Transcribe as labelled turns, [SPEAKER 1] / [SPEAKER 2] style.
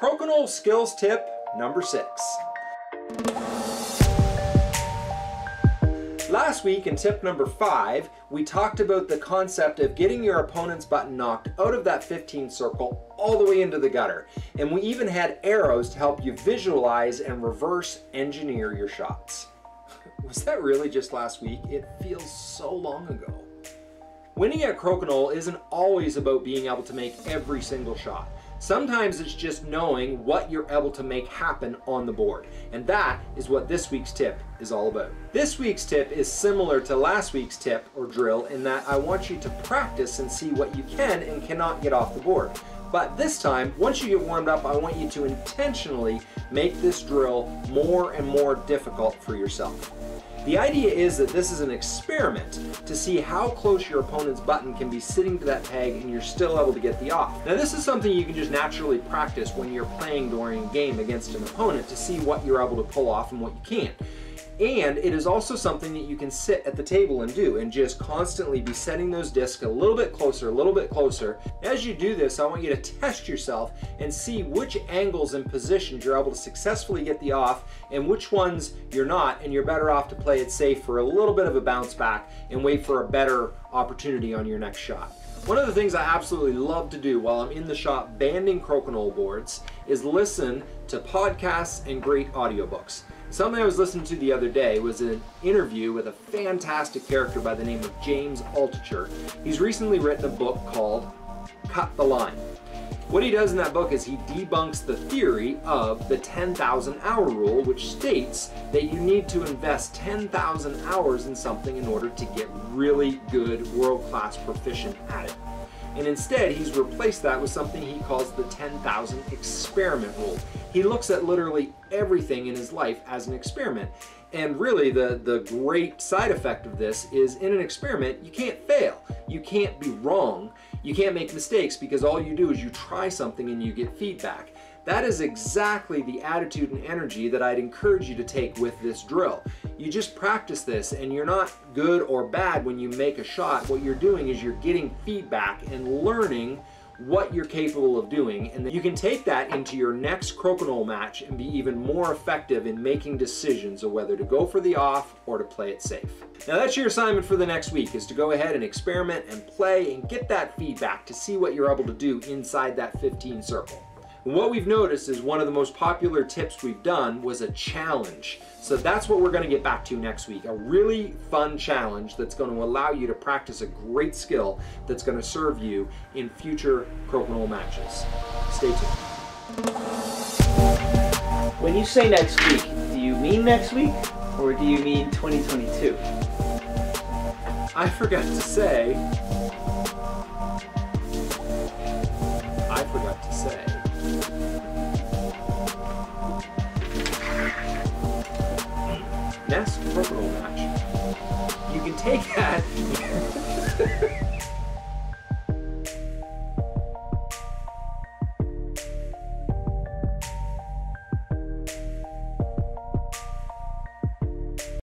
[SPEAKER 1] Crokinole skills tip number six. Last week in tip number five, we talked about the concept of getting your opponent's button knocked out of that 15 circle all the way into the gutter. And we even had arrows to help you visualize and reverse engineer your shots. Was that really just last week? It feels so long ago. Winning at Crokinole isn't always about being able to make every single shot. Sometimes it's just knowing what you're able to make happen on the board. And that is what this week's tip is all about. This week's tip is similar to last week's tip or drill in that I want you to practice and see what you can and cannot get off the board. But this time, once you get warmed up, I want you to intentionally make this drill more and more difficult for yourself. The idea is that this is an experiment to see how close your opponent's button can be sitting to that peg and you're still able to get the off. Now this is something you can just naturally practice when you're playing during a game against an opponent to see what you're able to pull off and what you can't. And it is also something that you can sit at the table and do and just constantly be setting those discs a little bit closer, a little bit closer. As you do this, I want you to test yourself and see which angles and positions you're able to successfully get the off and which ones you're not and you're better off to play it safe for a little bit of a bounce back and wait for a better opportunity on your next shot. One of the things I absolutely love to do while I'm in the shop banding crokinole boards is listen to podcasts and great audiobooks. Something I was listening to the other day was an interview with a fantastic character by the name of James Altucher. He's recently written a book called Cut the Line. What he does in that book is he debunks the theory of the 10,000 hour rule, which states that you need to invest 10,000 hours in something in order to get really good, world class proficient at it. And instead, he's replaced that with something he calls the 10,000 experiment rule. He looks at literally everything in his life as an experiment. And really, the, the great side effect of this is in an experiment, you can't fail. You can't be wrong. You can't make mistakes because all you do is you try something and you get feedback. That is exactly the attitude and energy that I'd encourage you to take with this drill. You just practice this and you're not good or bad when you make a shot. What you're doing is you're getting feedback and learning what you're capable of doing and then you can take that into your next crokinole match and be even more effective in making decisions of whether to go for the off or to play it safe. Now that's your assignment for the next week is to go ahead and experiment and play and get that feedback to see what you're able to do inside that 15 circle. And what we've noticed is one of the most popular tips we've done was a challenge. So that's what we're gonna get back to next week. A really fun challenge that's gonna allow you to practice a great skill that's gonna serve you in future crokinole matches. Stay tuned.
[SPEAKER 2] When you say next week, do you mean next week or do you mean 2022?
[SPEAKER 1] I forgot to say, I forgot to say, next crokinole match, you can take that